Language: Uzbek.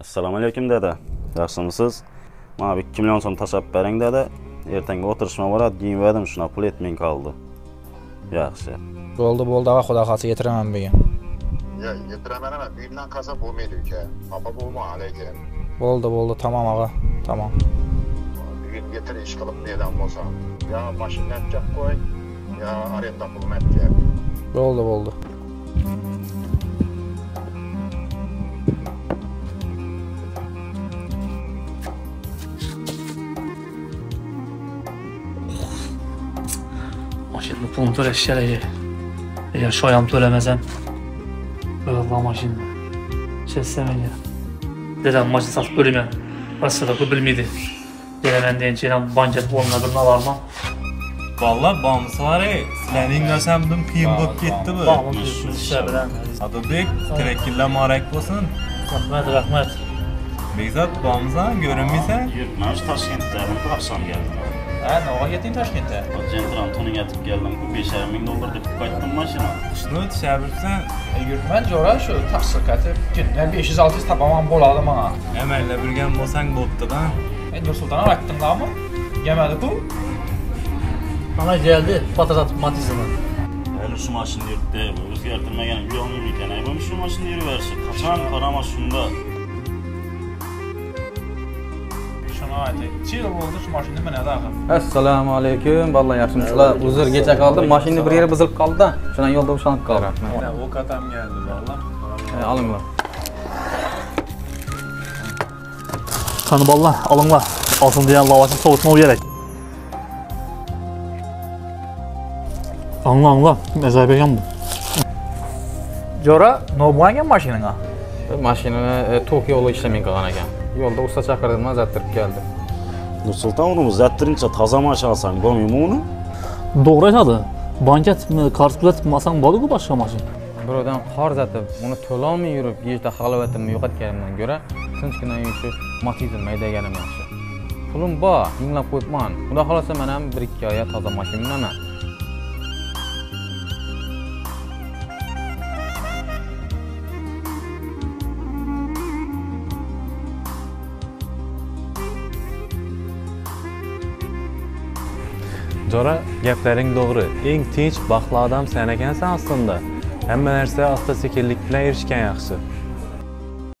assalomu alaykum dada. Yaxshimisiz? Mana bu ikki million so'm tashlab bering dada. Ertangi o'tirishma bo'ladi. Kiyinverdim shunaqa pul yetmay qoldi. Yaxshi. Bo'ldi bo'ldi og'a xudo xohlasa yetiraman bugun. Ya yetiraman ama buyumdan qolsa bo'lmaydi uka. Xafa bo'lma aleyküm bo'ldi bo'ldi tamom og'a tamom. Bugun yetir ish qilib nedan bo'lsa. Yo mashina olib qo'y yo arenda pulini olib kel bo'ldi bo'ldi Maşin puntur eşyayı. Ya şoyam tölemezem. Valla maşin. Şey semen ya. Dedem maşin sat bölüme. Basırıklı bilmiydi. Gelemen deyince inan bancet onunla birine varmam. Valla bağımsari, silenin gösemdim kıyım bıp gitti bu. Bağımın kıyım işe bilen. Adıbek, terekkiller marek basın. Rahmet, rahmet. Bekzat, bağımsan görünmüysen? Yürütmez, taşkentlerim, akşam geldim. Ha nima ketding toshkentda jentran tuning yetib keldim besh yarim ming dollar deb qaytdim mashina Qishni o'tishaversan, yurtman jo'ra shu taqsirqati kundan besh yuz olti yuz topaman bo'ladi manga amalda bilgan bo'lsang bo'pti-da. nursulton aytdimlarmi yemadi-ku mana geldi patatat matizmi hali shu mashina yuribdi o'zgartirmagan uyolmaymi ekan ay bo'lmasa shu mashina yuraversa qachon qarama shunda assalomu alaykum. Bolalar yaxshimisizlar. Uzr kecha qoldim. Mashina bir yeri buzilib qoldi shundan yo'lda ushlanib qoldi rahmat. O katam geldi valla. E, olinglar. Qani bolalar olinglar. Olsin degan lavashni sovutmov kerak. Angla angla nazar bergan bu. Jo'ra nima bo'lgan mashinanga mashinani e, tok yo'li ishlamay qolgan ekan yo'lda usta chaqirdim mazattirib keldi nursulton uni zattirincha toza mashina olsang bo'lmaymi uni? To'g'ri aytadi bankat qarz borku boshqa mashina? Birovdan qor zatib uni to'lolmay yurib yeyishda halovatimni yo'qotganimdan ko'ra tinchgina shu matizm haydaganim yaxshi. Pulim bor tinglab qo'yibman. Xudo xohlasa man ham bir ikki oyga toza mashina minaman Cora, gəplərin doğru. Eng tinch, baxtlı adam sənəkənsə aslında. Həmmə nərsəyə asta sekilliklə erişkən yaxşı.